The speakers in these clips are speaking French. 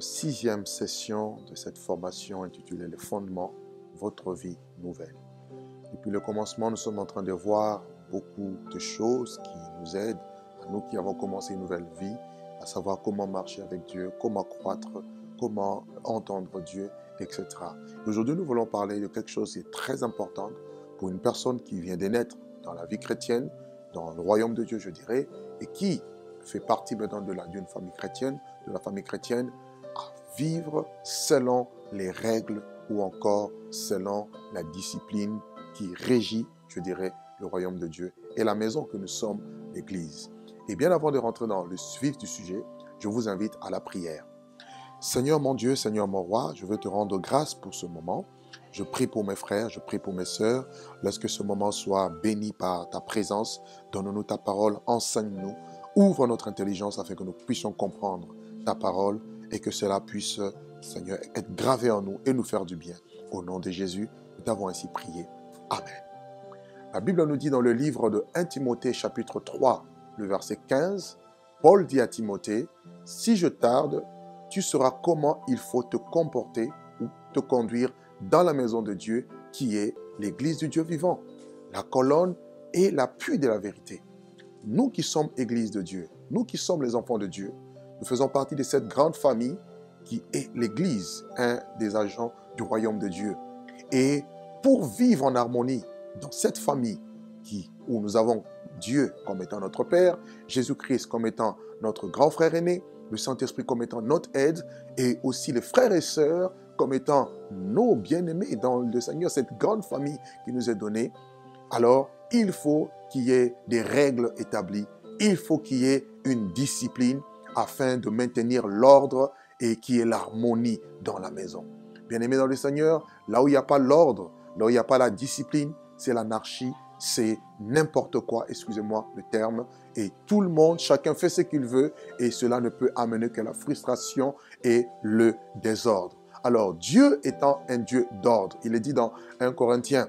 sixième session de cette formation intitulée Les fondements, votre vie nouvelle. Depuis le commencement, nous sommes en train de voir beaucoup de choses qui nous aident, à nous qui avons commencé une nouvelle vie, à savoir comment marcher avec Dieu, comment croître, comment entendre Dieu, etc. Aujourd'hui, nous voulons parler de quelque chose qui est très important pour une personne qui vient de naître dans la vie chrétienne, dans le royaume de Dieu, je dirais, et qui fait partie maintenant d'une famille chrétienne, de la famille chrétienne, vivre selon les règles ou encore selon la discipline qui régit, je dirais, le royaume de Dieu et la maison que nous sommes, l'Église. Et bien avant de rentrer dans le vif du sujet, je vous invite à la prière. Seigneur mon Dieu, Seigneur mon roi, je veux te rendre grâce pour ce moment. Je prie pour mes frères, je prie pour mes sœurs. Lorsque ce moment soit béni par ta présence, donne-nous ta parole, enseigne-nous, ouvre notre intelligence afin que nous puissions comprendre ta parole et que cela puisse, Seigneur, être gravé en nous et nous faire du bien. Au nom de Jésus, nous t'avons ainsi prié. Amen. La Bible nous dit dans le livre de 1 Timothée chapitre 3, le verset 15, Paul dit à Timothée, Si je tarde, tu sauras comment il faut te comporter ou te conduire dans la maison de Dieu qui est l'église du Dieu vivant, la colonne et l'appui de la vérité. Nous qui sommes église de Dieu, nous qui sommes les enfants de Dieu, nous faisons partie de cette grande famille qui est l'église, un des agents du royaume de Dieu. Et pour vivre en harmonie dans cette famille qui, où nous avons Dieu comme étant notre Père, Jésus-Christ comme étant notre grand frère aîné, le Saint-Esprit comme étant notre aide et aussi les frères et sœurs comme étant nos bien-aimés dans le Seigneur, cette grande famille qui nous est donnée, alors il faut qu'il y ait des règles établies, il faut qu'il y ait une discipline afin de maintenir l'ordre et qu'il y ait l'harmonie dans la maison. Bien-aimés dans le Seigneur, là où il n'y a pas l'ordre, là où il n'y a pas la discipline, c'est l'anarchie, c'est n'importe quoi, excusez-moi le terme, et tout le monde, chacun fait ce qu'il veut, et cela ne peut amener que la frustration et le désordre. Alors, Dieu étant un Dieu d'ordre, il est dit dans 1 Corinthiens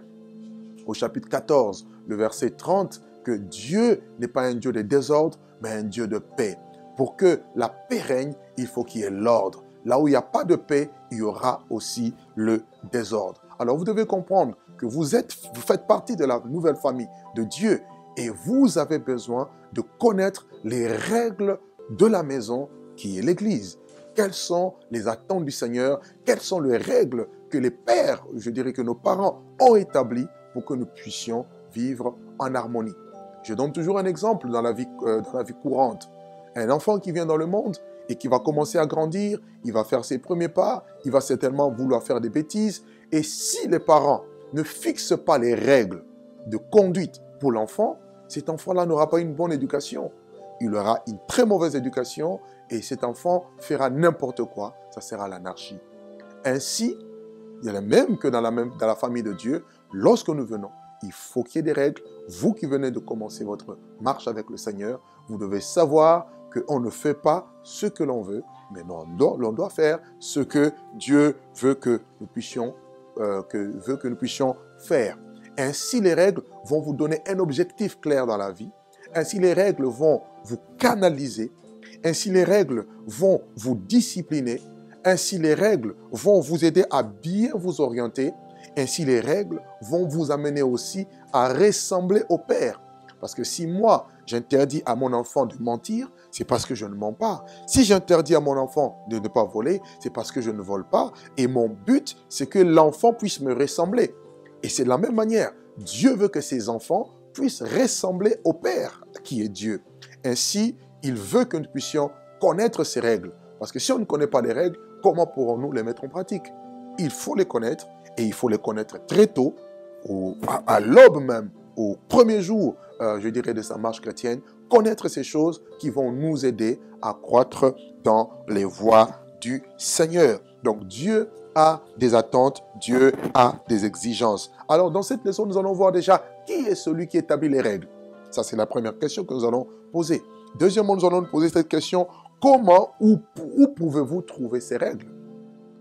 au chapitre 14, le verset 30, que Dieu n'est pas un Dieu de désordre, mais un Dieu de paix. Pour que la paix règne, il faut qu'il y ait l'ordre. Là où il n'y a pas de paix, il y aura aussi le désordre. Alors vous devez comprendre que vous, êtes, vous faites partie de la nouvelle famille de Dieu et vous avez besoin de connaître les règles de la maison qui est l'Église. Quelles sont les attentes du Seigneur? Quelles sont les règles que les pères, je dirais que nos parents ont établies pour que nous puissions vivre en harmonie? Je donne toujours un exemple dans la vie, euh, dans la vie courante. Un enfant qui vient dans le monde et qui va commencer à grandir, il va faire ses premiers pas, il va certainement vouloir faire des bêtises. Et si les parents ne fixent pas les règles de conduite pour l'enfant, cet enfant-là n'aura pas une bonne éducation. Il aura une très mauvaise éducation et cet enfant fera n'importe quoi. Ça sera l'anarchie. Ainsi, il y a le même que dans la, dans la famille de Dieu. Lorsque nous venons, il faut qu'il y ait des règles. Vous qui venez de commencer votre marche avec le Seigneur, vous devez savoir qu'on ne fait pas ce que l'on veut, mais l'on doit, doit, faire ce que Dieu veut que nous puissions, euh, que, veut que nous puissions faire. Ainsi, les règles vont vous donner un objectif clair dans la vie. Ainsi, les règles vont vous canaliser. Ainsi, les règles vont vous discipliner. Ainsi, les règles vont vous aider à bien vous orienter. Ainsi, les règles vont vous amener aussi à ressembler au Père. Parce que si moi, j'interdis à mon enfant de mentir, c'est parce que je ne mens pas. Si j'interdis à mon enfant de ne pas voler, c'est parce que je ne vole pas. Et mon but, c'est que l'enfant puisse me ressembler. Et c'est de la même manière. Dieu veut que ses enfants puissent ressembler au Père qui est Dieu. Ainsi, il veut que nous puissions connaître ces règles. Parce que si on ne connaît pas les règles, comment pourrons-nous les mettre en pratique? Il faut les connaître et il faut les connaître très tôt, à, l'aube même, au premier jour, euh, je dirais, de sa marche chrétienne, connaître ces choses qui vont nous aider à croître dans les voies du Seigneur. Donc Dieu a des attentes, Dieu a des exigences. Alors dans cette leçon, nous allons voir déjà qui est celui qui établit les règles. Ça, c'est la première question que nous allons poser. Deuxièmement, nous allons poser cette question, comment ou où pouvez-vous trouver ces règles?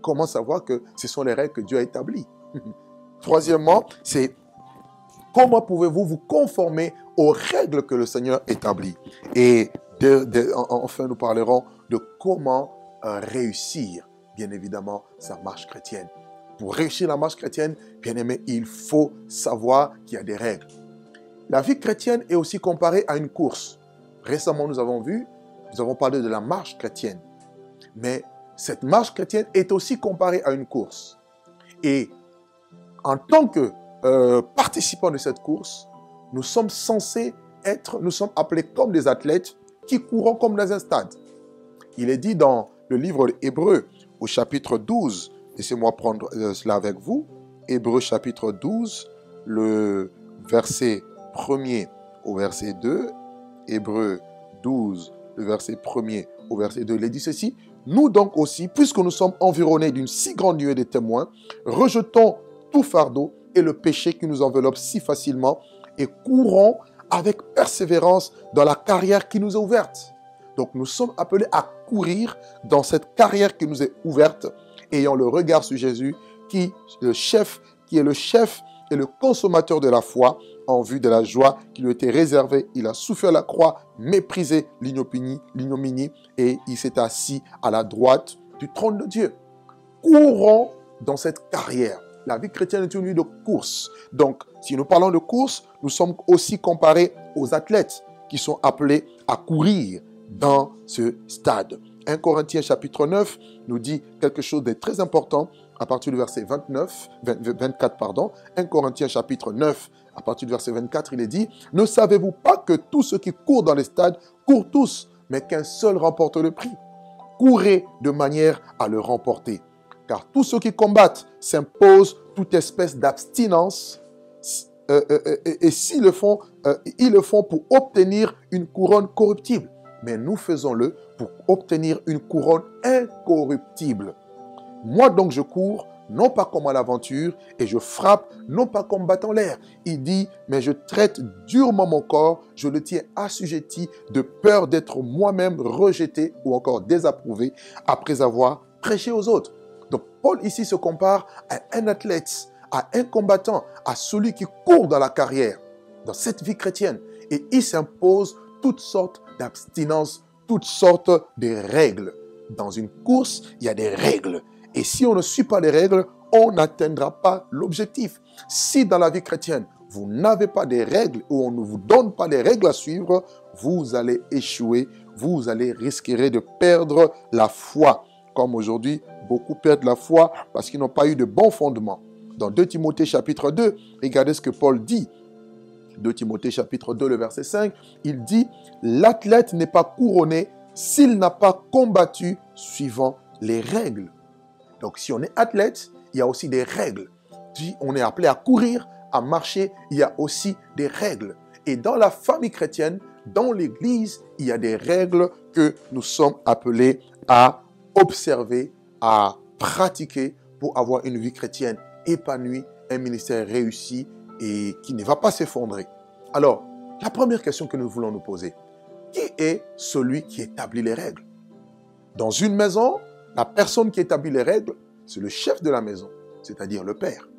Comment savoir que ce sont les règles que Dieu a établies? Troisièmement, c'est comment pouvez-vous vous conformer aux règles que le Seigneur établit? Et enfin, nous parlerons de comment euh, réussir, bien évidemment, sa marche chrétienne. Pour réussir la marche chrétienne, bien aimé, il faut savoir qu'il y a des règles. La vie chrétienne est aussi comparée à une course. Récemment, nous avons vu, nous avons parlé de la marche chrétienne. Mais cette marche chrétienne est aussi comparée à une course. Et en tant que euh, participants de cette course, nous sommes censés être, nous sommes appelés comme des athlètes qui courons comme dans un stade. Il est dit dans le livre Hébreu au chapitre 12, laissez-moi prendre euh, cela avec vous, Hébreu chapitre 12, le verset 1er au verset 2, Hébreu 12, le verset 1er au verset 2, il est dit ceci, nous donc aussi, puisque nous sommes environnés d'une si grande nuée de témoins, rejetons tout fardeau et le péché qui nous enveloppe si facilement et courons avec persévérance dans la carrière qui nous est ouverte. Donc nous sommes appelés à courir dans cette carrière qui nous est ouverte, ayant le regard sur Jésus, qui le chef, qui est le chef et le consommateur de la foi, en vue de la joie qui lui était réservée. Il a souffert la croix, méprisé l'ignominie, et il s'est assis à la droite du trône de Dieu. Courons dans cette carrière. La vie chrétienne est une vie de course. Donc, si nous parlons de course, nous sommes aussi comparés aux athlètes qui sont appelés à courir dans ce stade. 1 Corinthiens chapitre 9 nous dit quelque chose de très important à partir du verset 29, 24. Pardon. 1 Corinthiens chapitre 9 à partir du verset 24, il est dit, ne savez-vous pas que tous ceux qui courent dans les stades courent tous, mais qu'un seul remporte le prix? Courez de manière à le remporter car tous ceux qui combattent s'imposent toute espèce d'abstinence, euh, euh, euh, et s'ils le font, ils le font pour obtenir une couronne corruptible. Mais nous faisons-le pour obtenir une couronne incorruptible. Moi donc je cours, non pas comme à l'aventure, et je frappe, non pas comme battant l'air. Il dit, mais je traite durement mon corps, je le tiens assujetti de peur d'être moi-même rejeté ou encore désapprouvé après avoir prêché aux autres. Paul ici se compare à un athlète, à un combattant, à celui qui court dans la carrière, dans cette vie chrétienne. Et il s'impose toutes sortes d'abstinences, toutes sortes de règles. Dans une course, il y a des règles. Et si on ne suit pas les règles, on n'atteindra pas l'objectif. Si dans la vie chrétienne, vous n'avez pas des règles ou on ne vous donne pas les règles à suivre, vous allez échouer, vous allez risquer de perdre la foi. Comme aujourd'hui, beaucoup perdent la foi parce qu'ils n'ont pas eu de bons fondements. Dans 2 Timothée chapitre 2, regardez ce que Paul dit. 2 Timothée chapitre 2, le verset 5, il dit, l'athlète n'est pas couronné s'il n'a pas combattu suivant les règles. Donc si on est athlète, il y a aussi des règles. Si on est appelé à courir, à marcher, il y a aussi des règles. Et dans la famille chrétienne, dans l'Église, il y a des règles que nous sommes appelés à observer, à pratiquer pour avoir une vie chrétienne épanouie, un ministère réussi et qui ne va pas s'effondrer. Alors, la première question que nous voulons nous poser, qui est celui qui établit les règles? Dans une maison, la personne qui établit les règles, c'est le chef de la maison, c'est-à-dire le père.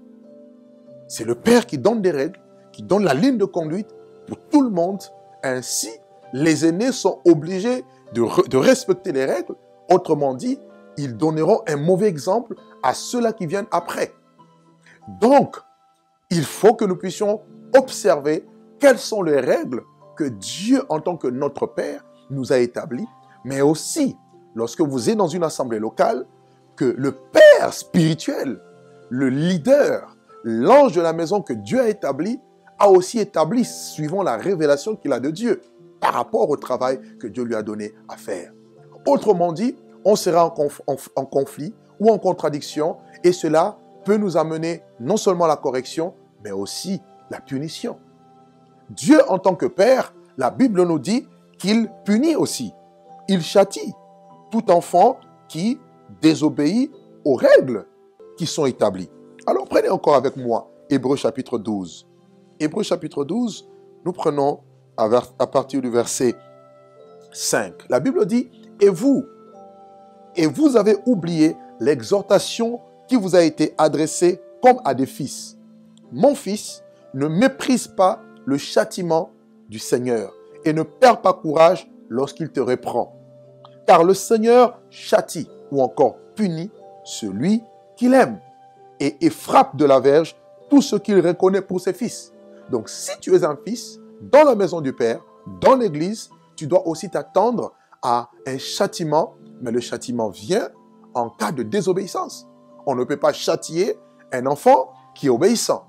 C'est le père qui donne des règles, qui donne la ligne de conduite pour tout le monde. Ainsi, les aînés sont obligés de, respecter les règles. Autrement dit, ils donneront un mauvais exemple à ceux-là qui viennent après. Donc, il faut que nous puissions observer quelles sont les règles que Dieu, en tant que notre Père, nous a établies, mais aussi, lorsque vous êtes dans une assemblée locale, que le Père spirituel, le leader, l'ange de la maison que Dieu a établi, a aussi établi suivant la révélation qu'il a de Dieu par rapport au travail que Dieu lui a donné à faire. Autrement dit, on sera en, conflit ou en contradiction et cela peut nous amener non seulement la correction, mais aussi la punition. Dieu en tant que Père, la Bible nous dit qu'il punit aussi. Il châtie tout enfant qui désobéit aux règles qui sont établies. Alors prenez encore avec moi Hébreu chapitre 12. Hébreu chapitre 12, nous prenons à partir du verset 5. La Bible dit, et vous, et vous avez oublié l'exhortation qui vous a été adressée comme à des fils. Mon fils, ne méprise pas le châtiment du Seigneur et ne perds pas courage lorsqu'il te reprend. Car le Seigneur châtie ou encore punit celui qu'il aime et, et frappe de la verge tout ce qu'il reconnaît pour ses fils. Donc si tu es un fils dans la maison du Père, dans l'Église, tu dois aussi t'attendre à un châtiment, mais le châtiment vient en cas de désobéissance. On ne peut pas châtier un enfant qui est obéissant.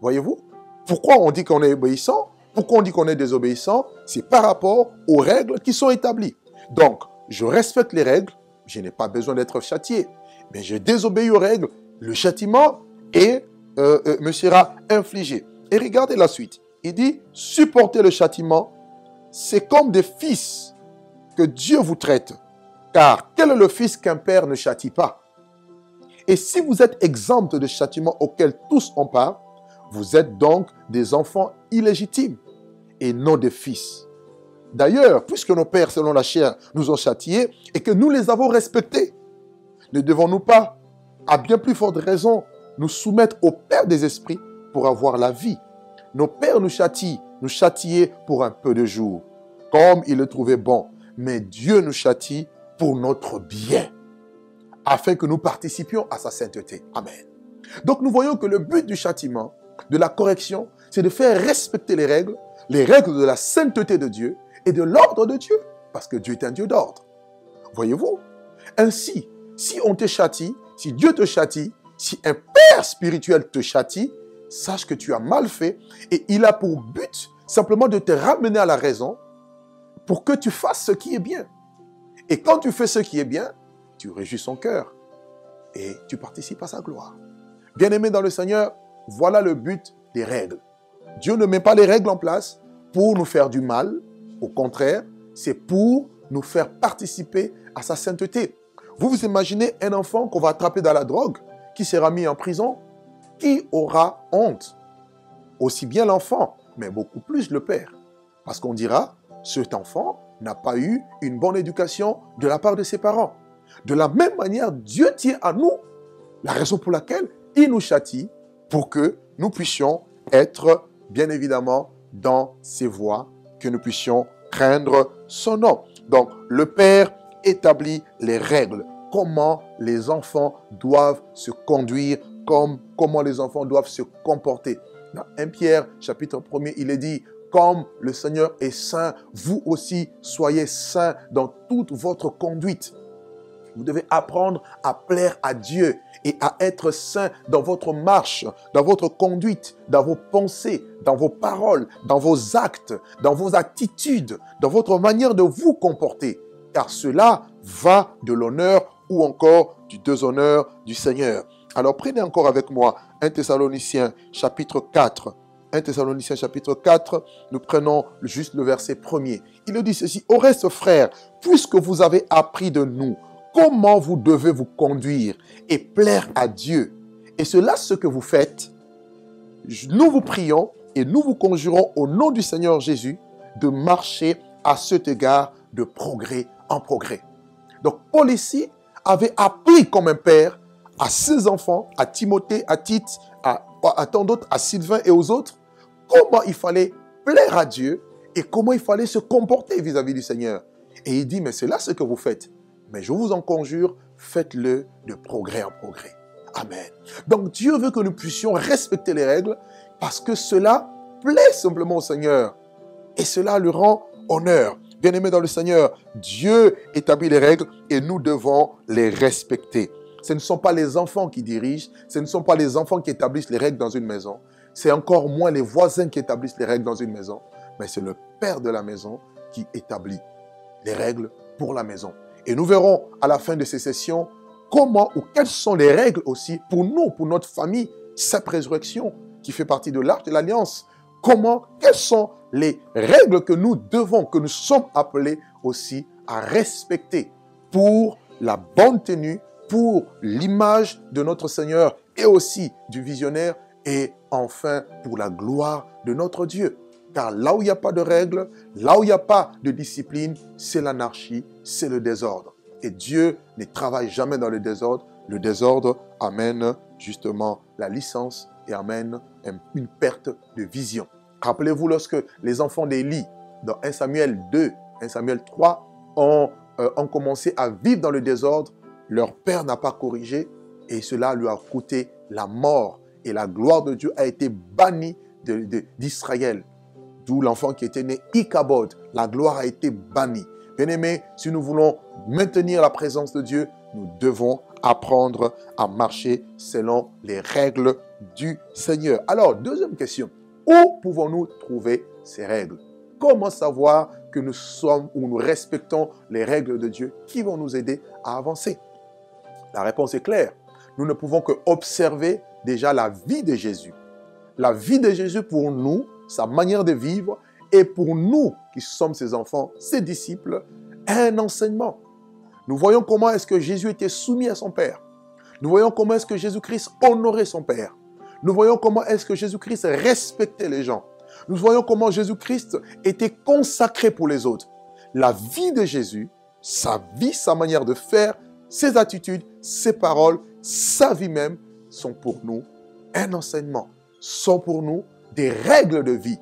Voyez-vous? Pourquoi on dit qu'on est obéissant? Pourquoi on dit qu'on est désobéissant? C'est par rapport aux règles qui sont établies. Donc, je respecte les règles, je n'ai pas besoin d'être châtié. Mais je désobéis aux règles, le châtiment euh, euh, me sera infligé. Et regardez la suite. Il dit, supportez le châtiment, c'est comme des fils que Dieu vous traite. Car quel est le fils qu'un père ne châtie pas? Et si vous êtes exempt de châtiment auquel tous ont part, vous êtes donc des enfants illégitimes et non des fils. D'ailleurs, puisque nos pères, selon la chair, nous ont châtiés et que nous les avons respectés, ne devons-nous pas, à bien plus forte raison, nous soumettre au Père des esprits pour avoir la vie? Nos pères nous châtient, nous châtiaient pour un peu de jours, comme ils le trouvaient bon. Mais Dieu nous châtie pour notre bien, afin que nous participions à sa sainteté. Amen. Donc nous voyons que le but du châtiment, de la correction, c'est de faire respecter les règles, les règles de la sainteté de Dieu et de l'ordre de Dieu, parce que Dieu est un Dieu d'ordre. Voyez-vous? Ainsi, si on te châtie, si Dieu te châtie, si un père spirituel te châtie, sache que tu as mal fait et il a pour but simplement de te ramener à la raison pour que tu fasses ce qui est bien. Et quand tu fais ce qui est bien, tu réjouis son cœur et tu participes à sa gloire. Bien-aimé dans le Seigneur, voilà le but des règles. Dieu ne met pas les règles en place pour nous faire du mal. Au contraire, c'est pour nous faire participer à sa sainteté. Vous vous imaginez un enfant qu'on va attraper dans la drogue, qui sera mis en prison Qui aura honte? Aussi bien l'enfant, mais beaucoup plus le père. Parce qu'on dira, cet enfant n'a pas eu une bonne éducation de la part de ses parents. De la même manière, Dieu tient à nous la raison pour laquelle il nous châtie pour que nous puissions être, bien évidemment, dans ses voies, que nous puissions craindre son nom. Donc, le Père établit les règles, comment les enfants doivent se conduire, comme, comment les enfants doivent se comporter. Dans 1 Pierre, chapitre 1er, il est dit, comme le Seigneur est saint, vous aussi soyez saints dans toute votre conduite. Vous devez apprendre à plaire à Dieu et à être saint dans votre marche, dans votre conduite, dans vos pensées, dans vos paroles, dans vos actes, dans vos attitudes, dans votre manière de vous comporter car cela va de l'honneur ou encore du déshonneur du Seigneur. Alors prenez encore avec moi 1 Thessaloniciens chapitre 4. 1 Thessaloniciens chapitre 4, nous prenons juste le verset premier. Il nous dit ceci, au reste frères, puisque vous avez appris de nous comment vous devez vous conduire et plaire à Dieu, et cela ce que vous faites, nous vous prions et nous vous conjurons au nom du Seigneur Jésus de marcher à cet égard de progrès en progrès. Donc Paul ici avait appris comme un père à ses enfants, à Timothée, à Tite, à, à tant d'autres, à Sylvain et aux autres, comment il fallait plaire à Dieu et comment il fallait se comporter vis-à-vis du Seigneur. Et il dit, mais c'est là ce que vous faites. Mais je vous en conjure, faites-le de progrès en progrès. Amen. Donc Dieu veut que nous puissions respecter les règles parce que cela plaît simplement au Seigneur. Et cela lui rend honneur. Bien-aimés dans le Seigneur, Dieu établit les règles et nous devons les respecter. Ce ne sont pas les enfants qui dirigent, ce ne sont pas les enfants qui établissent les règles dans une maison, c'est encore moins les voisins qui établissent les règles dans une maison, mais c'est le père de la maison qui établit les règles pour la maison. Et nous verrons à la fin de ces sessions comment ou quelles sont les règles aussi pour nous, pour notre famille, cette résurrection qui fait partie de l'arche de l'alliance. Comment, quelles sont les règles que nous devons, que nous sommes appelés aussi à respecter pour la bonne tenue, pour l'image de notre Seigneur et aussi du visionnaire et enfin pour la gloire de notre Dieu. Car là où il n'y a pas de règles, là où il n'y a pas de discipline, c'est l'anarchie, c'est le désordre. Et Dieu ne travaille jamais dans le désordre. Le désordre amène justement la licence et amène une perte de vision. Rappelez-vous lorsque les enfants d'Élie, dans 1 Samuel 2, 1 Samuel 3, ont, euh, ont commencé à vivre dans le désordre, leur père n'a pas corrigé et cela lui a coûté la mort. Et la gloire de Dieu a été bannie d'Israël. D'où l'enfant qui était né Ichabod. La gloire a été bannie. Bien-aimés, si nous voulons maintenir la présence de Dieu, nous devons apprendre à marcher selon les règles du Seigneur. Alors, deuxième question. Où pouvons-nous trouver ces règles? Comment savoir que nous sommes ou nous respectons les règles de Dieu qui vont nous aider à avancer? La réponse est claire. Nous ne pouvons que observer déjà la vie de Jésus. La vie de Jésus pour nous, sa manière de vivre, et pour nous qui sommes ses enfants, ses disciples, un enseignement. Nous voyons comment est-ce que Jésus était soumis à son Père. Nous voyons comment est-ce que Jésus-Christ honorait son Père. Nous voyons comment est-ce que Jésus-Christ respectait les gens. Nous voyons comment Jésus-Christ était consacré pour les autres. La vie de Jésus, sa vie, sa manière de faire, ses attitudes, ses paroles, sa vie même sont pour nous un enseignement, sont pour nous des règles de vie.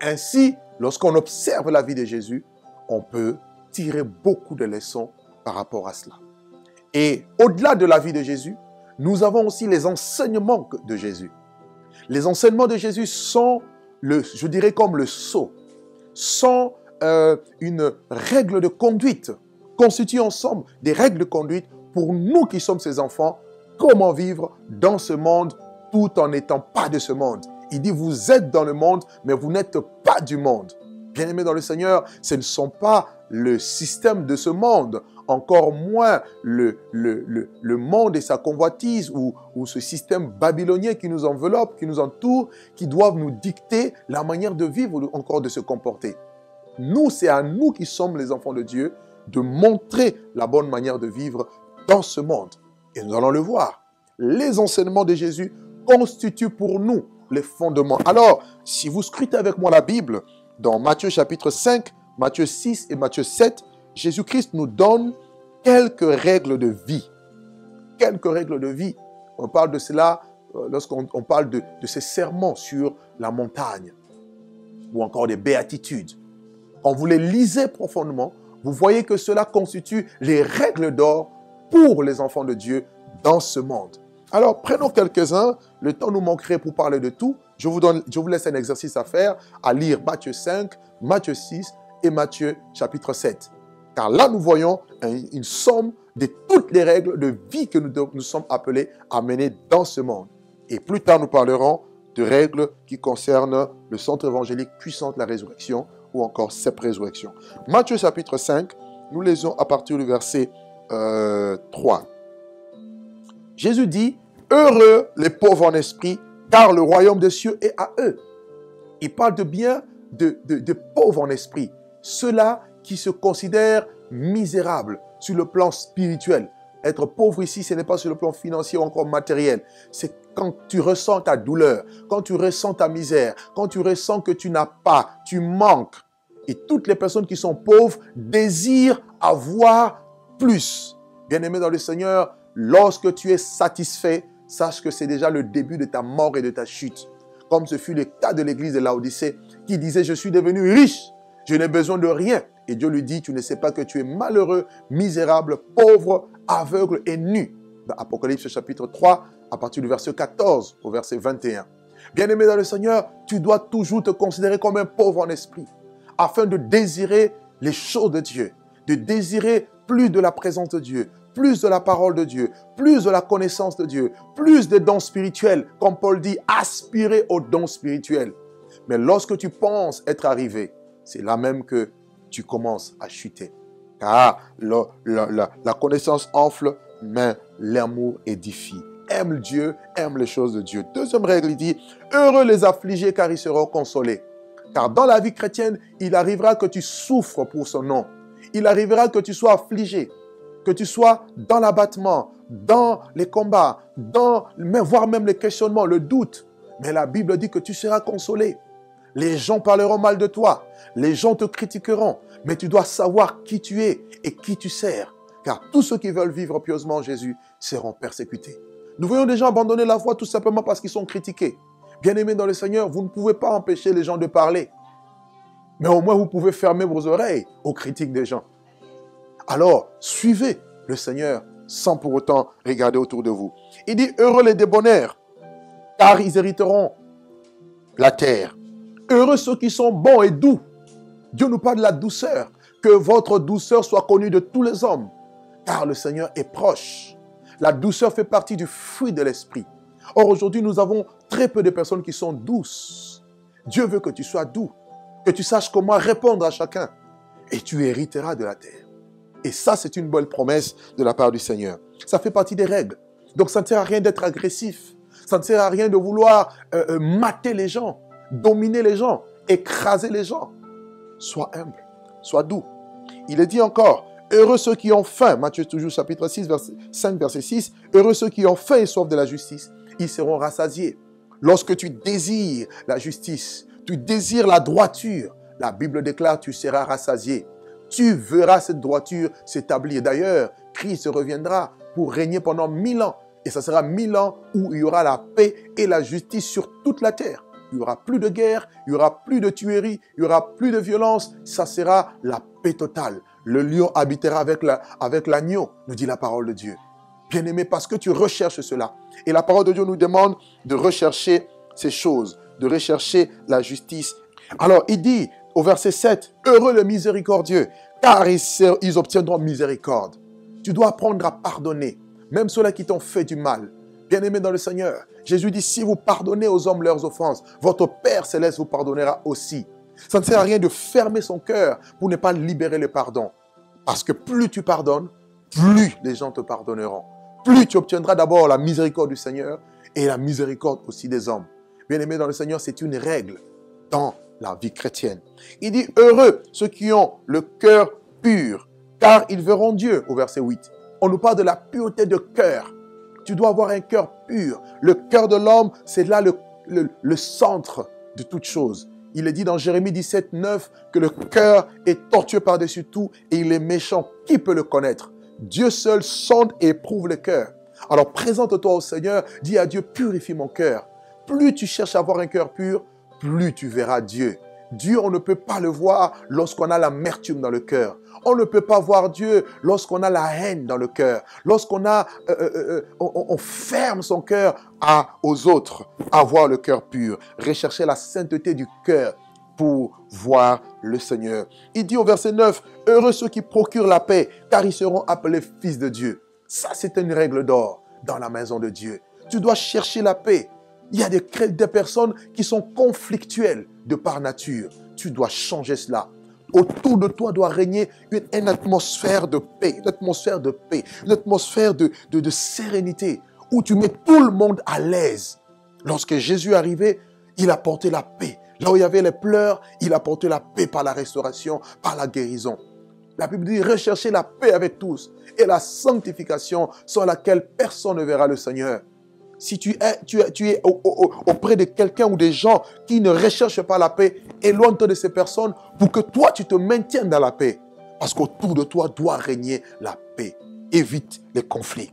Ainsi, lorsqu'on observe la vie de Jésus, on peut tirer beaucoup de leçons par rapport à cela. Et au-delà de la vie de Jésus, nous avons aussi les enseignements de Jésus. Les enseignements de Jésus sont, le, je dirais comme le sceau, sont euh, une règle de conduite, constituent ensemble des règles de conduite pour nous qui sommes ses enfants, comment vivre dans ce monde tout en n'étant pas de ce monde. Il dit, vous êtes dans le monde, mais vous n'êtes pas du monde. Bien-aimés dans le Seigneur, ce ne sont pas le système de ce monde, encore moins le, le, le, monde et sa convoitise ou, ou, ce système babylonien qui nous enveloppe, qui nous entoure, qui doivent nous dicter la manière de vivre ou encore de se comporter. Nous, c'est à nous qui sommes les enfants de Dieu de montrer la bonne manière de vivre dans ce monde. Et nous allons le voir. Les enseignements de Jésus constituent pour nous les fondements. Alors, si vous scrutez avec moi la Bible, dans Matthieu chapitre 5, Matthieu 6 et Matthieu 7, Jésus-Christ nous donne quelques règles de vie. Quelques règles de vie. On parle de cela euh, lorsqu'on parle de, de ces serments sur la montagne ou encore des béatitudes. Quand vous les lisez profondément, vous voyez que cela constitue les règles d'or pour les enfants de Dieu dans ce monde. Alors, prenons quelques-uns. Le temps nous manquerait pour parler de tout. Je vous, donne, je vous laisse un exercice à faire, à lire Matthieu 5, Matthieu 6 et Matthieu chapitre 7. Car là, nous voyons une somme de toutes les règles de vie que nous, nous sommes appelés à mener dans ce monde. Et plus tard, nous parlerons de règles qui concernent le centre évangélique puissant de la résurrection ou encore cette résurrection. Matthieu chapitre 5, nous lisons à partir du verset 3. Euh, Jésus dit, Heureux les pauvres en esprit, car le royaume des cieux est à eux. Il parle de bien de, de, pauvres en esprit, ceux-là qui se considèrent misérables sur le plan spirituel. Être pauvre ici, ce n'est pas sur le plan financier ou encore matériel. C'est quand tu ressens ta douleur, quand tu ressens ta misère, quand tu ressens que tu n'as pas, tu manques. Et toutes les personnes qui sont pauvres désirent avoir plus. Bien-aimé dans le Seigneur, lorsque tu es satisfait, sache que c'est déjà le début de ta mort et de ta chute. Comme ce fut le cas de l'église de Laodicée qui disait, je suis devenu riche, je n'ai besoin de rien. Et Dieu lui dit, tu ne sais pas que tu es malheureux, misérable, pauvre, aveugle et nu. Apocalypse chapitre 3, à partir du verset 14 au verset 21. Bien-aimé dans le Seigneur, tu dois toujours te considérer comme un pauvre en esprit, afin de désirer les choses de Dieu, de désirer plus de la présence de Dieu, plus de la parole de Dieu, plus de la connaissance de Dieu, plus de dons spirituels, comme Paul dit, aspirer aux dons spirituels. Mais lorsque tu penses être arrivé, c'est là même que tu commences à chuter. Car la, connaissance enfle, mais l'amour édifie. Aime Dieu, aime les choses de Dieu. Deuxième règle, il dit, heureux les affligés car ils seront consolés. Car dans la vie chrétienne, il arrivera que tu souffres pour son nom. Il arrivera que tu sois affligé que tu sois dans l'abattement, dans les combats, dans, voire même les questionnements, le doute. Mais la Bible dit que tu seras consolé. Les gens parleront mal de toi. Les gens te critiqueront. Mais tu dois savoir qui tu es et qui tu sers. Car tous ceux qui veulent vivre pieusement Jésus seront persécutés. Nous voyons des gens abandonner la foi tout simplement parce qu'ils sont critiqués. Bien-aimés dans le Seigneur, vous ne pouvez pas empêcher les gens de parler. Mais au moins, vous pouvez fermer vos oreilles aux critiques des gens. Alors, suivez le Seigneur sans pour autant regarder autour de vous. Il dit, heureux les débonnaires, car ils hériteront la terre. Heureux ceux qui sont bons et doux. Dieu nous parle de la douceur. Que votre douceur soit connue de tous les hommes, car le Seigneur est proche. La douceur fait partie du fruit de l'esprit. Or, aujourd'hui, nous avons très peu de personnes qui sont douces. Dieu veut que tu sois doux, que tu saches comment répondre à chacun, et tu hériteras de la terre. Et ça, c'est une bonne promesse de la part du Seigneur. Ça fait partie des règles. Donc, ça ne sert à rien d'être agressif. Ça ne sert à rien de vouloir euh, euh, mater les gens, dominer les gens, écraser les gens. Sois humble, sois doux. Il est dit encore, heureux ceux qui ont faim, Matthieu toujours chapitre 6, verset 5, verset 6, heureux ceux qui ont faim et soif de la justice, ils seront rassasiés. Lorsque tu désires la justice, tu désires la droiture, la Bible déclare tu seras rassasié. Tu verras cette droiture s'établir. D'ailleurs, Christ reviendra pour régner pendant mille ans. Et ce sera mille ans où il y aura la paix et la justice sur toute la terre. Il n'y aura plus de guerre, il n'y aura plus de tuerie, il n'y aura plus de violence. Ça sera la paix totale. Le lion habitera avec l'agneau, avec nous dit la parole de Dieu. Bien-aimé, parce que tu recherches cela. Et la parole de Dieu nous demande de rechercher ces choses, de rechercher la justice. Alors, il dit au verset 7, Heureux le miséricordieux, car ils, obtiendront miséricorde. Tu dois apprendre à pardonner, même ceux-là qui t'ont fait du mal. Bien-aimé dans le Seigneur, Jésus dit, si vous pardonnez aux hommes leurs offenses, votre Père céleste vous pardonnera aussi. Ça ne sert à rien de fermer son cœur pour ne pas libérer le pardon. Parce que plus tu pardonnes, plus les gens te pardonneront. Plus tu obtiendras d'abord la miséricorde du Seigneur et la miséricorde aussi des hommes. Bien-aimé dans le Seigneur, c'est une règle dans la vie chrétienne. Il dit, heureux ceux qui ont le cœur pur, car ils verront Dieu, au verset 8. On nous parle de la pureté de cœur. Tu dois avoir un cœur pur. Le cœur de l'homme, c'est là le, le, centre de toute chose. Il est dit dans Jérémie 17, 9 que le cœur est tortueux par-dessus tout et il est méchant. Qui peut le connaître? Dieu seul sonde et éprouve le cœur. Alors présente-toi au Seigneur, dis à Dieu, purifie mon cœur. Plus tu cherches à avoir un cœur pur, plus tu verras Dieu. Dieu, on ne peut pas le voir lorsqu'on a l'amertume dans le cœur. On ne peut pas voir Dieu lorsqu'on a la haine dans le cœur. Lorsqu'on a, euh, euh, euh, on, ferme son cœur à, aux autres. Avoir le cœur pur. Rechercher la sainteté du cœur pour voir le Seigneur. Il dit au verset 9, Heureux ceux qui procurent la paix, car ils seront appelés fils de Dieu. Ça, c'est une règle d'or dans la maison de Dieu. Tu dois chercher la paix. Il y a des, des personnes qui sont conflictuelles de par nature. Tu dois changer cela. Autour de toi doit régner une, atmosphère de paix, une atmosphère de paix, une atmosphère de, de, de sérénité, où tu mets tout le monde à l'aise. Lorsque Jésus est arrivé, il a porté la paix. Là où il y avait les pleurs, il a porté la paix par la restauration, par la guérison. La Bible dit recherchez la paix avec tous et la sanctification sans laquelle personne ne verra le Seigneur. Si tu es, tu auprès de quelqu'un ou des gens qui ne recherchent pas la paix, éloigne-toi de ces personnes pour que toi, tu te maintiennes dans la paix. Parce qu'autour de toi doit régner la paix. Évite les conflits.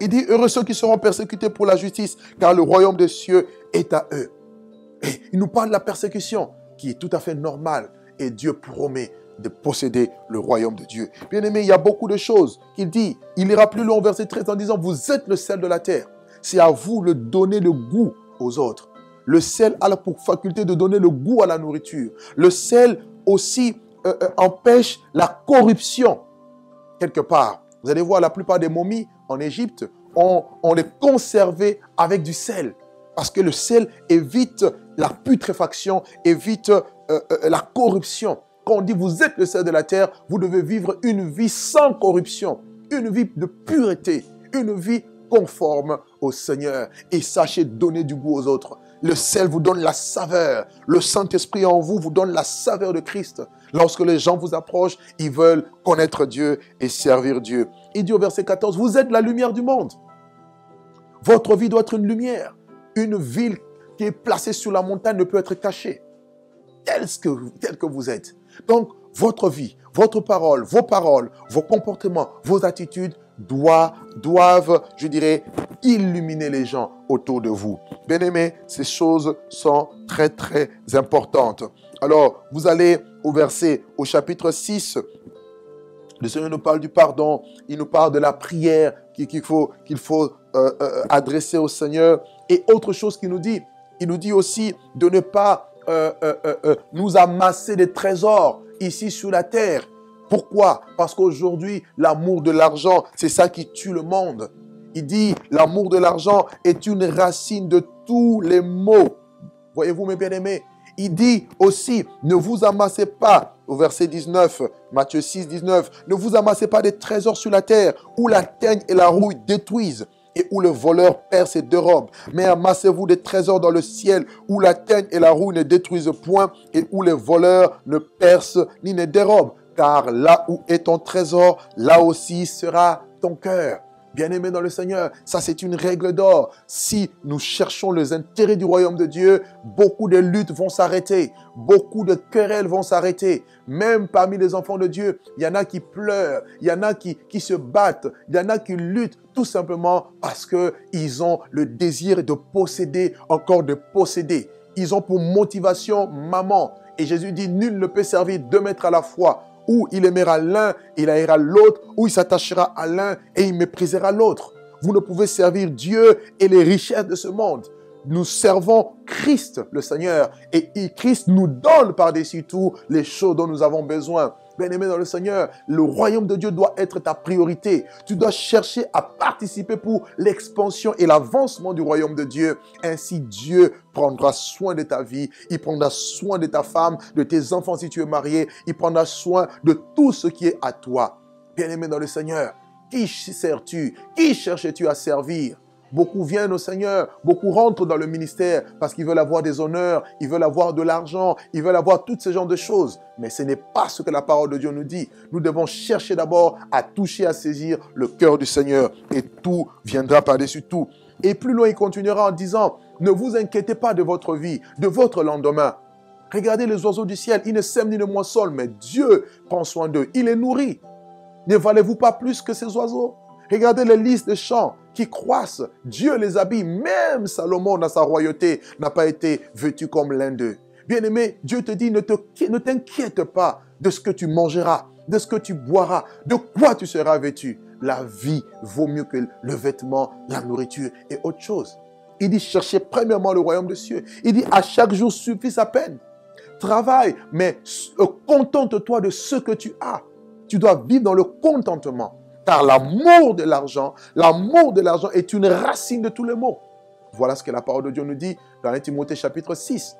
Il dit, heureux ceux qui seront persécutés pour la justice, car le royaume des cieux est à eux. Il nous parle de la persécution, qui est tout à fait normale. Et Dieu promet de posséder le royaume de Dieu. Bien aimé, il y a beaucoup de choses qu'il dit. Il ira plus loin, verset 13, en disant, vous êtes le sel de la terre. C'est à vous de donner le goût aux autres. Le sel a la faculté de donner le goût à la nourriture. Le sel aussi euh, euh, empêche la corruption quelque part. Vous allez voir, la plupart des momies en Égypte, on, on les conservait avec du sel. Parce que le sel évite la putréfaction, évite euh, la corruption. Quand on dit vous êtes le sel de la terre, vous devez vivre une vie sans corruption, une vie de pureté, une vie conforme au Seigneur. Et sachez donner du goût aux autres. Le sel vous donne la saveur. Le Saint-Esprit en vous vous donne la saveur de Christ. Lorsque les gens vous approchent, ils veulent connaître Dieu et servir Dieu. Il dit au verset 14, vous êtes la lumière du monde. Votre vie doit être une lumière. Une ville qui est placée sur la montagne ne peut être cachée. Tel que, tel que vous êtes. Donc, votre vie, votre parole, vos paroles, vos comportements, vos attitudes doivent, doivent, je dirais, illuminer les gens autour de vous. Bien aimé, ces choses sont très, très importantes. Alors, vous allez au verset, au chapitre 6, Le Seigneur nous parle du pardon, il nous parle de la prière qu'il faut, faut euh, euh, adresser au Seigneur. Et autre chose qu'il nous dit, il nous dit aussi de ne pas euh, nous amasser des trésors ici sur la terre. Pourquoi? Parce qu'aujourd'hui, l'amour de l'argent, c'est ça qui tue le monde. Il dit, l'amour de l'argent est une racine de tous les maux. Voyez-vous, mes bien-aimés? Il dit aussi, ne vous amassez pas, au verset 19, Matthieu 6, 19, ne vous amassez pas des trésors sur la terre, où la teigne et la rouille détruisent et où le voleur perd ses deux robes. Mais amassez-vous des trésors dans le ciel, où la teigne et la rouille ne détruisent point, et où les voleurs ne percent ni ne dérobent. Car là où est ton trésor, là aussi sera ton cœur. Bien-aimé dans le Seigneur, ça c'est une règle d'or. Si nous cherchons les intérêts du royaume de Dieu, beaucoup de luttes vont s'arrêter, beaucoup de querelles vont s'arrêter. Même parmi les enfants de Dieu, il y en a qui pleurent, il y en a qui, qui se battent, il y en a qui luttent tout simplement parce qu'ils ont le désir de posséder, encore de posséder. Ils ont pour motivation maman. Et Jésus dit, nul ne peut servir deux maîtres à la fois où il aimera l'un, il haïra l'autre, où il s'attachera à l'un et il méprisera l'autre. Vous ne pouvez servir Dieu et les richesses de ce monde. Nous servons Christ, le Seigneur, et Christ nous donne par-dessus tout les choses dont nous avons besoin. Bien-aimé dans le Seigneur, le royaume de Dieu doit être ta priorité. Tu dois chercher à participer pour l'expansion et l'avancement du royaume de Dieu. Ainsi, Dieu prendra soin de ta vie. Il prendra soin de ta femme, de tes enfants si tu es marié. Il prendra soin de tout ce qui est à toi. Bien-aimé dans le Seigneur, qui sers-tu? Qui cherches-tu à servir? Beaucoup viennent au Seigneur, beaucoup rentrent dans le ministère parce qu'ils veulent avoir des honneurs, ils veulent avoir de l'argent, ils veulent avoir toutes ces genres de choses. Mais ce n'est pas ce que la parole de Dieu nous dit. Nous devons chercher d'abord à toucher, à saisir le cœur du Seigneur et tout viendra par-dessus tout. Et plus loin, il continuera en disant, ne vous inquiétez pas de votre vie, de votre lendemain. Regardez les oiseaux du ciel, ils ne sèment ni ne moissonnent, mais Dieu prend soin d'eux, il les nourrit. Ne valez-vous pas plus que ces oiseaux? Regardez les listes de champs qui croissent. Dieu les habille. Même Salomon dans sa royauté n'a pas été vêtu comme l'un d'eux. Bien-aimé, Dieu te dit, ne t'inquiète pas de ce que tu mangeras, de ce que tu boiras, de quoi tu seras vêtu. La vie vaut mieux que le vêtement, la nourriture et autre chose. Il dit, cherchez premièrement le royaume de cieux. Il dit, à chaque jour suffit sa peine. Travaille, mais euh, contente-toi de ce que tu as. Tu dois vivre dans le contentement. Car l'amour de l'argent, l'amour de l'argent est une racine de tous les maux. Voilà ce que la parole de Dieu nous dit dans 1 Timothée chapitre 6.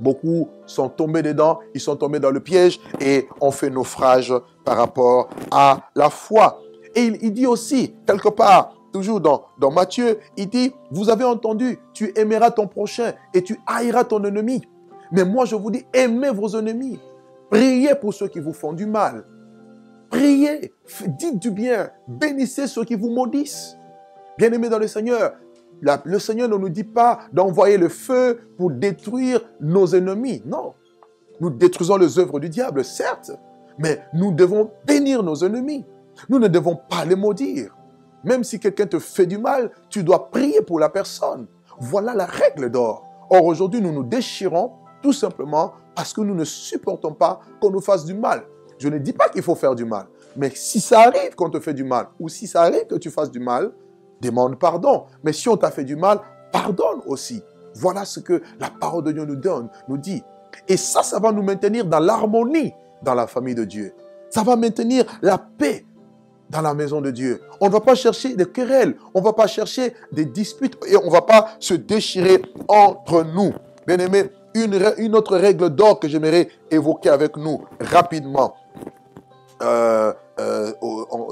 Beaucoup sont tombés dedans, ils sont tombés dans le piège et ont fait naufrage par rapport à la foi. Et il, dit aussi, quelque part, toujours dans, dans Matthieu, il dit, vous avez entendu, tu aimeras ton prochain et tu haïras ton ennemi. Mais moi, je vous dis, aimez vos ennemis. Priez pour ceux qui vous font du mal. Priez, dites du bien, bénissez ceux qui vous maudissent. Bien-aimés dans le Seigneur, le Seigneur ne nous dit pas d'envoyer le feu pour détruire nos ennemis. Non. Nous détruisons les œuvres du diable, certes, mais nous devons bénir nos ennemis. Nous ne devons pas les maudire. Même si quelqu'un te fait du mal, tu dois prier pour la personne. Voilà la règle d'or. Or, aujourd'hui, nous nous déchirons tout simplement parce que nous ne supportons pas qu'on nous fasse du mal. Je ne dis pas qu'il faut faire du mal. Mais si ça arrive qu'on te fait du mal, ou si ça arrive que tu fasses du mal, demande pardon. Mais si on t'a fait du mal, pardonne aussi. Voilà ce que la parole de Dieu nous donne, nous dit. Et ça, ça va nous maintenir dans l'harmonie dans la famille de Dieu. Ça va maintenir la paix dans la maison de Dieu. On ne va pas chercher des querelles, on ne va pas chercher des disputes et on ne va pas se déchirer entre nous. Bien aimé, une, une autre règle d'or que j'aimerais évoquer avec nous rapidement. Euh, euh,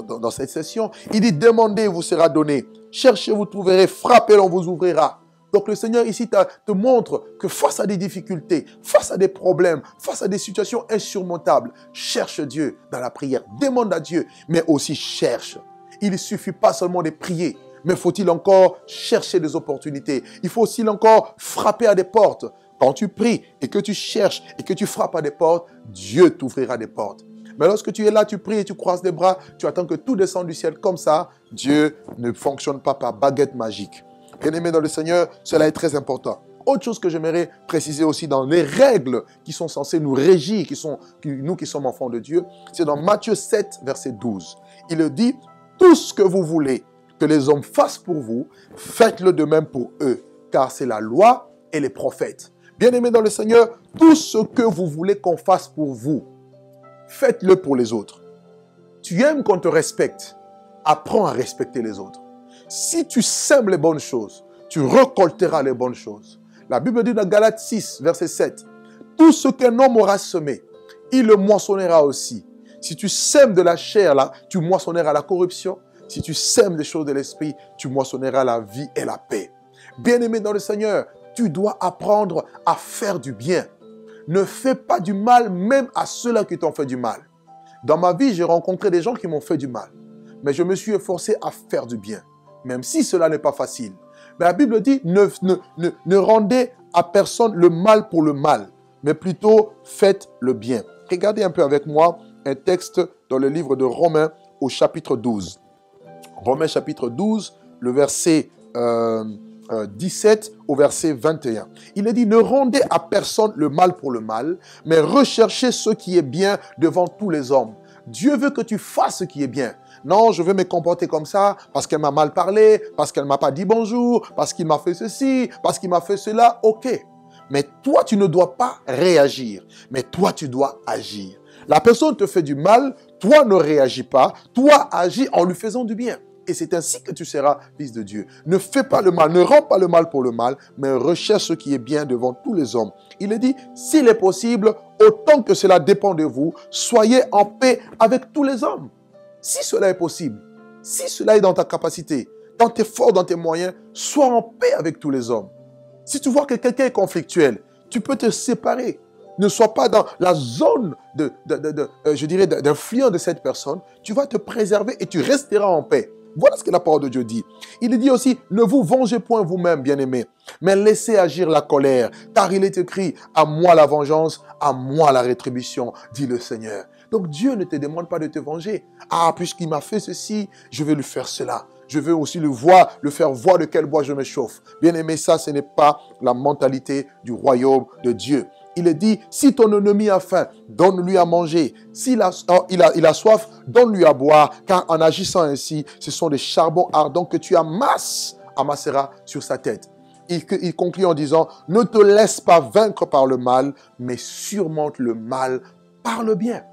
dans cette session. Il dit, demandez, vous sera donné. Cherchez, vous trouverez. Frappez, on vous ouvrira. Donc le Seigneur ici te, montre que face à des difficultés, face à des problèmes, face à des situations insurmontables, cherche Dieu dans la prière. Demande à Dieu, mais aussi cherche. Il ne suffit pas seulement de prier, mais faut-il encore chercher des opportunités? Il faut aussi encore frapper à des portes. Quand tu pries et que tu cherches et que tu frappes à des portes, Dieu t'ouvrira des portes. Mais lorsque tu es là, tu pries et tu croises les bras, tu attends que tout descende du ciel comme ça, Dieu ne fonctionne pas par baguette magique. Bien-aimé dans le Seigneur, cela est très important. autre chose que j'aimerais préciser aussi dans les règles qui sont censées nous régir, qui sont, nous qui sommes enfants de Dieu, c'est dans Matthieu 7, verset 12. Il dit, tout ce que vous voulez que les hommes fassent pour vous, faites-le de même pour eux, car c'est la loi et les prophètes. Bien-aimés dans le Seigneur, tout ce que vous voulez qu'on fasse pour vous, faites-le pour les autres. Tu aimes qu'on te respecte, apprends à respecter les autres. Si tu sèmes les bonnes choses, tu récolteras les bonnes choses. La Bible dit dans Galates 6, verset 7, Tout ce qu'un homme aura semé, il le moissonnera aussi. Si tu sèmes de la chair, tu moissonneras la corruption. Si tu sèmes des choses de l'esprit, tu moissonneras la vie et la paix. Bien-aimé dans le Seigneur, tu dois apprendre à faire du bien. Ne fais pas du mal même à ceux-là qui t'ont fait du mal. Dans ma vie, j'ai rencontré des gens qui m'ont fait du mal. Mais je me suis efforcé à faire du bien, même si cela n'est pas facile. Mais la Bible dit, ne, rendez à personne le mal pour le mal, mais plutôt faites le bien. Regardez un peu avec moi un texte dans le livre de Romains au chapitre 12. Romains chapitre 12, le verset euh, 17 euh, au verset 21. Il est dit, ne rendez à personne le mal pour le mal, mais recherchez ce qui est bien devant tous les hommes. Dieu veut que tu fasses ce qui est bien. Non, je veux me comporter comme ça parce qu'elle m'a mal parlé, parce qu'elle m'a pas dit bonjour, parce qu'il m'a fait ceci, parce qu'il m'a fait cela. Ok. Mais toi, tu ne dois pas réagir. Mais toi, tu dois agir. La personne te fait du mal, toi ne réagis pas, toi agis en lui faisant du bien. Et c'est ainsi que tu seras fils de Dieu. Ne fais pas le mal, ne rends pas le mal pour le mal, mais recherche ce qui est bien devant tous les hommes. Il est dit, s'il est possible, autant que cela dépend de vous, soyez en paix avec tous les hommes. Si cela est possible, si cela est dans ta capacité, dans tes forces, dans tes moyens, sois en paix avec tous les hommes. Si tu vois que quelqu'un est conflictuel, tu peux te séparer. Ne sois pas dans la zone de, euh, je dirais, d'influence de cette personne. Tu vas te préserver et tu resteras en paix. Voilà ce que la parole de Dieu dit. Il dit aussi, ne vous vengez point vous-même, bien-aimés, mais laissez agir la colère, car il est écrit, à moi la vengeance, à moi la rétribution, dit le Seigneur. Donc Dieu ne te demande pas de te venger. Ah, puisqu'il m'a fait ceci, je vais lui faire cela. Je veux aussi le voir, le faire voir de quel bois je me chauffe. Bien aimé, ça, ce n'est pas la mentalité du royaume de Dieu il dit, si ton ennemi a faim, donne-lui à manger. S'il a, oh, il a, il a soif, donne-lui à boire. Car en agissant ainsi, ce sont des charbons ardents que tu amasses, amasseras sur sa tête. Il, il conclut en disant, ne te laisse pas vaincre par le mal, mais surmonte le mal par le bien.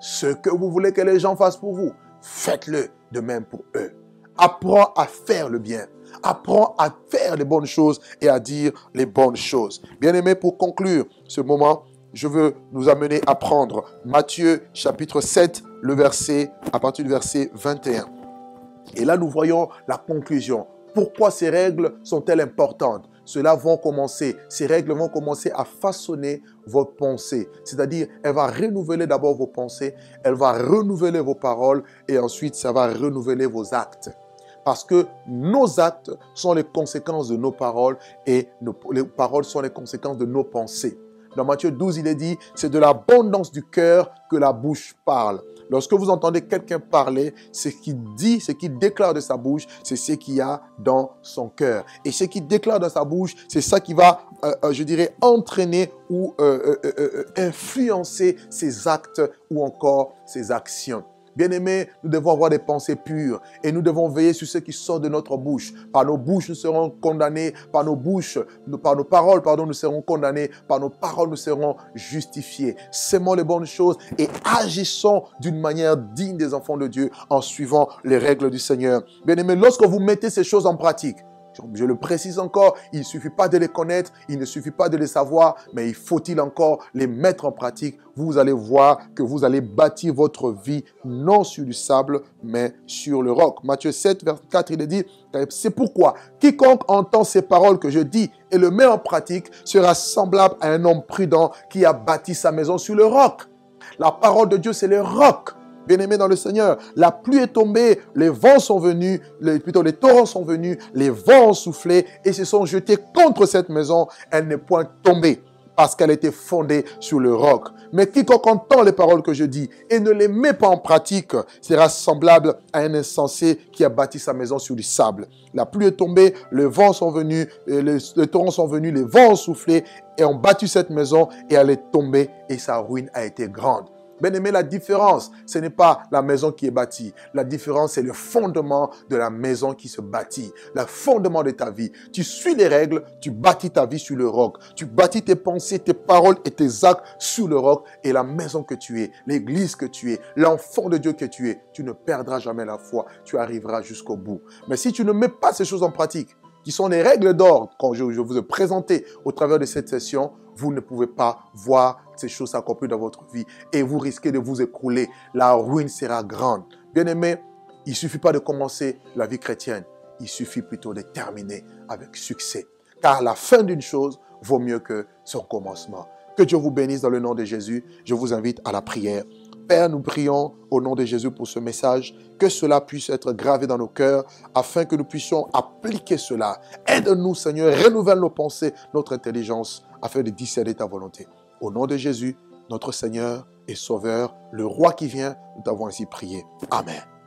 Ce que vous voulez que les gens fassent pour vous, faites-le de même pour eux. Apprends à faire le bien. Apprends à faire les bonnes choses et à dire les bonnes choses. Bien-aimé, pour conclure ce moment, je veux nous amener à prendre Matthieu chapitre 7, le verset, à partir du verset 21. Et là, nous voyons la conclusion. Pourquoi ces règles sont-elles importantes? Cela vont commencer, ces règles vont commencer à façonner vos pensées. C'est-à-dire, elle va renouveler d'abord vos pensées, elle va renouveler vos paroles et ensuite, ça va renouveler vos actes. Parce que nos actes sont les conséquences de nos paroles et nos, les paroles sont les conséquences de nos pensées. Dans Matthieu 12, il est dit, c'est de l'abondance du cœur que la bouche parle. Lorsque vous entendez quelqu'un parler, ce qu'il dit, ce qu'il déclare de sa bouche, c'est ce qu'il y a dans son cœur. Et ce qu'il déclare dans sa bouche, c'est ça qui va, euh, euh, je dirais, entraîner ou euh, influencer ses actes ou encore ses actions. Bien-aimés, nous devons avoir des pensées pures et nous devons veiller sur ce qui sort de notre bouche. Par nos bouches, nous serons condamnés. Par nos bouches, par nos paroles, pardon, nous serons condamnés. Par nos paroles, nous serons justifiés. Sémons les bonnes choses et agissons d'une manière digne des enfants de Dieu en suivant les règles du Seigneur. Bien-aimés, lorsque vous mettez ces choses en pratique, je le précise encore, il ne suffit pas de les connaître, il ne suffit pas de les savoir, mais il faut-il encore les mettre en pratique? Vous allez voir que vous allez bâtir votre vie non sur du sable, mais sur le roc. Matthieu 7, verset 4, il est dit, c'est pourquoi quiconque entend ces paroles que je dis et le met en pratique sera semblable à un homme prudent qui a bâti sa maison sur le roc. La parole de Dieu, c'est le roc bien-aimés dans le Seigneur, la pluie est tombée, les vents sont venus, plutôt les torrents sont venus, les vents ont soufflé et se sont jetés contre cette maison. Elle n'est point tombée parce qu'elle était fondée sur le roc. Mais quiconque entend les paroles que je dis et ne les met pas en pratique sera semblable à un insensé qui a bâti sa maison sur du sable. La pluie est tombée, les vents sont venus, les, les torrents sont venus, les vents ont soufflé et ont battu cette maison et elle est tombée et sa ruine a été grande. Bien aimé, la différence, ce n'est pas la maison qui est bâtie. La différence, c'est le fondement de la maison qui se bâtit. Le fondement de ta vie. Tu suis les règles, tu bâtis ta vie sur le roc. Tu bâtis tes pensées, tes paroles et tes actes sur le roc. Et la maison que tu es, l'église que tu es, l'enfant de Dieu que tu es, tu ne perdras jamais la foi. Tu arriveras jusqu'au bout. Mais si tu ne mets pas ces choses en pratique, qui sont les règles d'ordre, quand je, vous ai présenté au travers de cette session, vous ne pouvez pas voir ces choses s'accomplir dans votre vie et vous risquez de vous écrouler. La ruine sera grande. Bien aimé, il ne suffit pas de commencer la vie chrétienne, il suffit plutôt de terminer avec succès. Car la fin d'une chose vaut mieux que son commencement. Que Dieu vous bénisse dans le nom de Jésus. Je vous invite à la prière. Père, nous prions au nom de Jésus pour ce message, que cela puisse être gravé dans nos cœurs afin que nous puissions appliquer cela. Aide-nous, Seigneur, renouvelle nos pensées, notre intelligence, afin de discerner ta volonté. Au nom de Jésus, notre Seigneur et Sauveur, le Roi qui vient, nous t'avons ainsi prié. Amen.